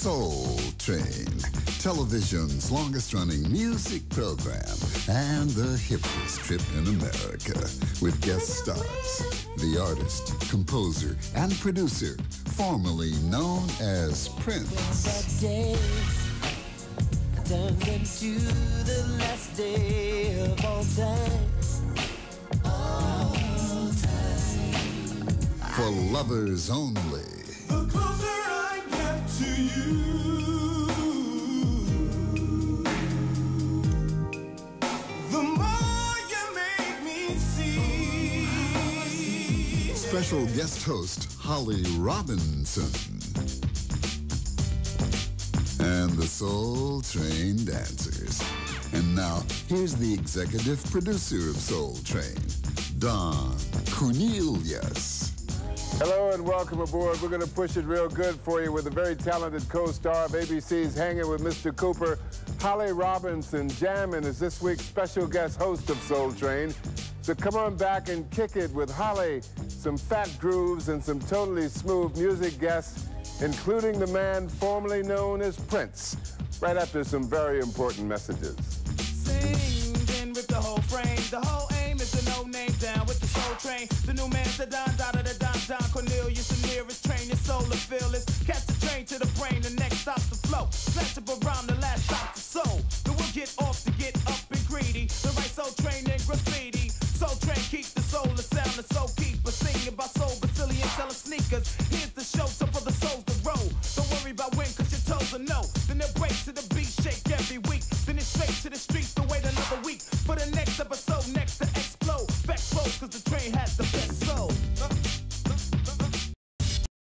Soul Train, television's longest running music program and the hippest trip in America with guest stars, the artist, composer, and producer formerly known as Prince. turns into the last day of all time. For lovers only. Special guest host Holly Robinson. And the Soul Train Dancers. And now, here's the executive producer of Soul Train, Don Cornelius. Hello and welcome aboard. We're going to push it real good for you with a very talented co-star of ABC's Hanging with Mr. Cooper, Holly Robinson. Jamming is this week's special guest host of Soul Train. So come on back and kick it with Holly, some fat grooves and some totally smooth music guests, including the man formerly known as Prince, right after some very important messages. The whole frame. The whole aim is to no name down with the soul train. The new man's Don, soul is. Catch the train to the brain, the next stop's the flow. Snatch up around the last stop the soul. Then we'll get off to get up and greedy. The right soul train and graffiti. Soul train keep the soul, the sound, the soul keeper. Singing about soul, Brazilian selling sneakers. Here's the show, so for the souls to roll. Don't worry about when, cause your toes are no. Then they break to the beat, shake every week. Then it's straight to the streets to wait another week. For the next episode, next to explode. Back close, cause the train has the best